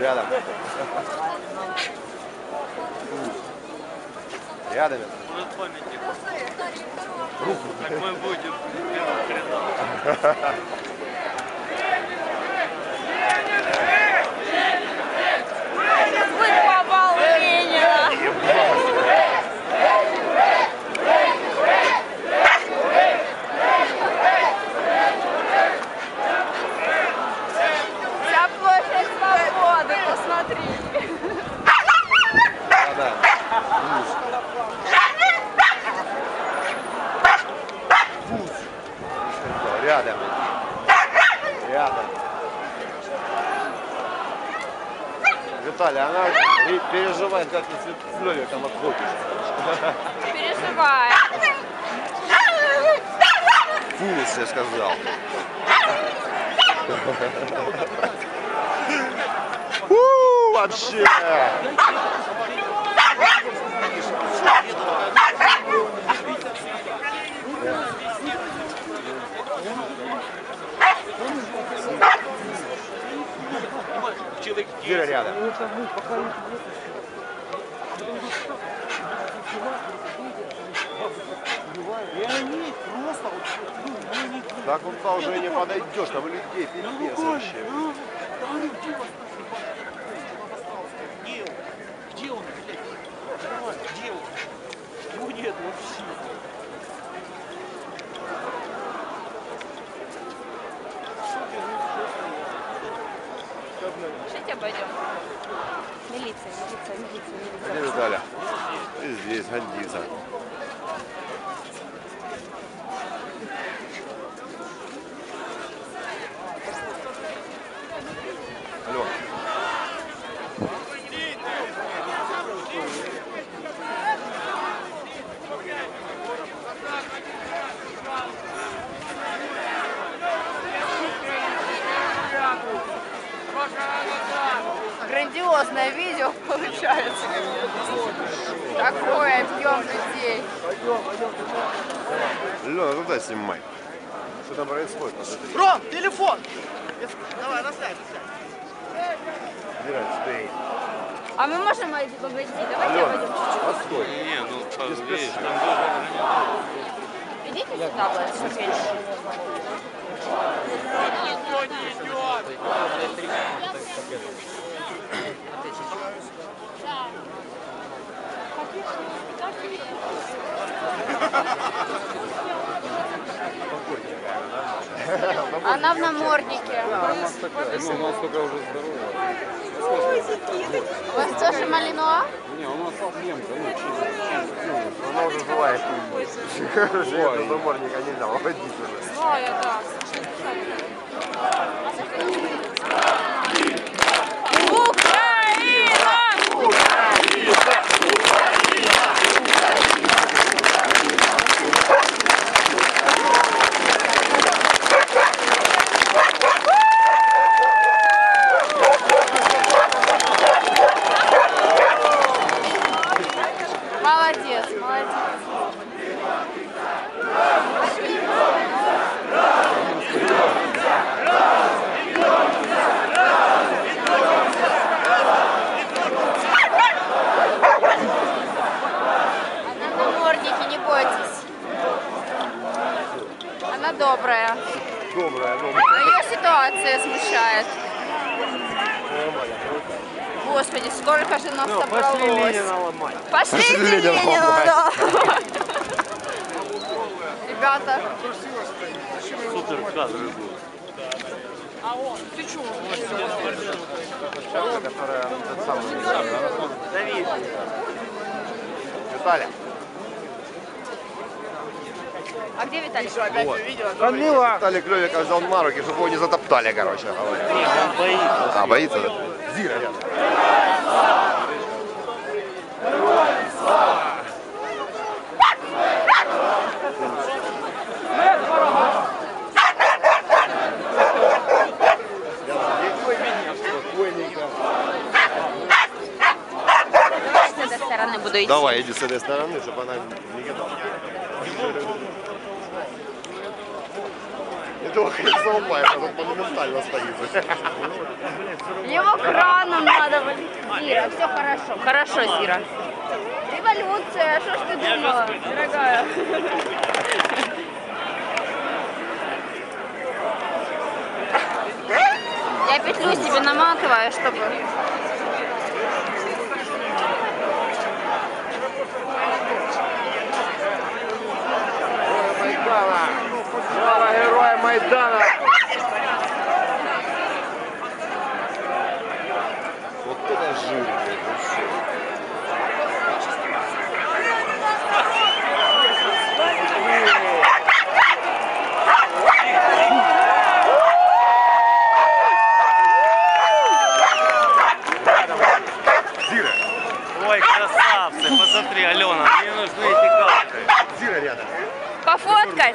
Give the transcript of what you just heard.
рядом. Рядом. Может памятник. Как мы будем. Хрена. Выпал Ленина. Вся площадь свободы, посмотри. Да, да. Фуз. Рядом. Рядом. Виталий, она ре- переживает, как ты с Лёвиком отходишь. Переживай. Фуз, я сказал. Вообще! Вера рядом. Так вот туда уже не подойдешь, там людей пипец вообще. Где вас Где он? Где он, блядь? Где он? Его нет вообще. Обойдем. Милиция, милиция, милиция, милиция. Где Виталя? И здесь годится. Получается. Такой объем людей. Лёна, туда снимай. Что там происходит? Ром, телефон! Давай, расставь, расставь. Стоит. А мы можем обойти? Давайте Алло, обойдем чуть-чуть. постой. Не, ну там, Без видишь, там тоже Идите сюда, будет чуть меньше. Она в наморднике. Ну, у нас только уже здоровая. У вас тоже малинуа? Не, у нас лемка, ну, чисто. Она уже. Живет без намордника нельзя, уходить уже. Злая, да. Украина! Молодец, молодец. Она в наморднике, не бойтесь. Она добрая. Добрая, Но добрая. ее ситуация смущает. Господи, сколько же нас собралось. ломать. Пошли, Пошли Ленина Ленина ломать. Ребята, супер кадры будут. Которая тот самый. Давид. Виталя. А где Виталий? Вот. Камила! Виталий Клёвика взял на руки, чтобы его не затоптали, короче. говоря. Не, он боится. А, боится, да? Зира. Давай, иди с этой стороны, чтобы она не кидала. Этого колесо упаешь, а тут монументально стоит. Его краном надо валить. Зира, все хорошо. Хорошо, Зира. Революция, что ж ты думала, дорогая? Я петлю себе наматываю, чтобы... juro.